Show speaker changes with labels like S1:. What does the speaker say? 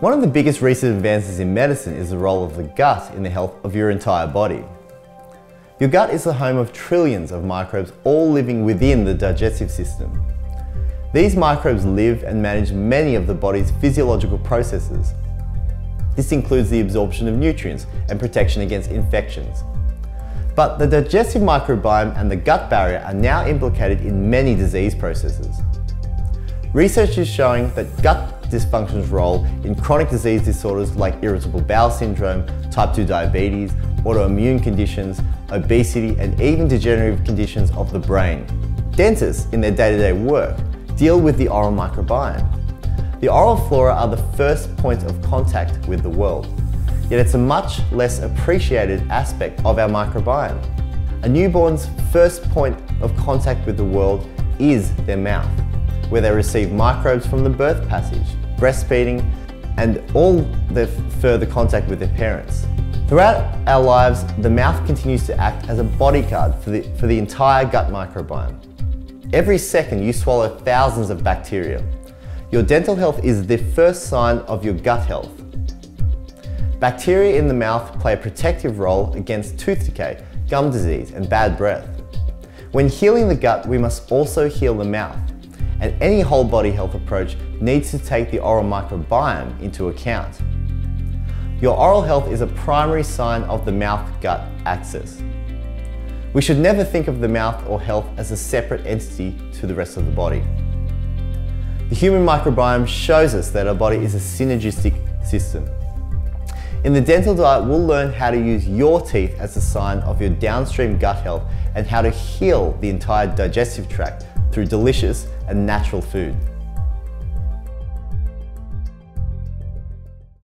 S1: One of the biggest recent advances in medicine is the role of the gut in the health of your entire body. Your gut is the home of trillions of microbes all living within the digestive system. These microbes live and manage many of the body's physiological processes. This includes the absorption of nutrients and protection against infections. But the digestive microbiome and the gut barrier are now implicated in many disease processes. Research is showing that gut dysfunction's role in chronic disease disorders like irritable bowel syndrome, type 2 diabetes, autoimmune conditions, obesity, and even degenerative conditions of the brain. Dentists, in their day-to-day -day work, deal with the oral microbiome. The oral flora are the first point of contact with the world, yet it's a much less appreciated aspect of our microbiome. A newborn's first point of contact with the world is their mouth where they receive microbes from the birth passage, breastfeeding, and all their further contact with their parents. Throughout our lives, the mouth continues to act as a bodyguard for the, for the entire gut microbiome. Every second you swallow thousands of bacteria. Your dental health is the first sign of your gut health. Bacteria in the mouth play a protective role against tooth decay, gum disease, and bad breath. When healing the gut, we must also heal the mouth and any whole body health approach needs to take the oral microbiome into account. Your oral health is a primary sign of the mouth-gut axis. We should never think of the mouth or health as a separate entity to the rest of the body. The human microbiome shows us that our body is a synergistic system. In the dental diet, we'll learn how to use your teeth as a sign of your downstream gut health and how to heal the entire digestive tract through delicious and natural food.